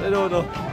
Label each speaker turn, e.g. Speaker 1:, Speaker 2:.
Speaker 1: 哎，等等。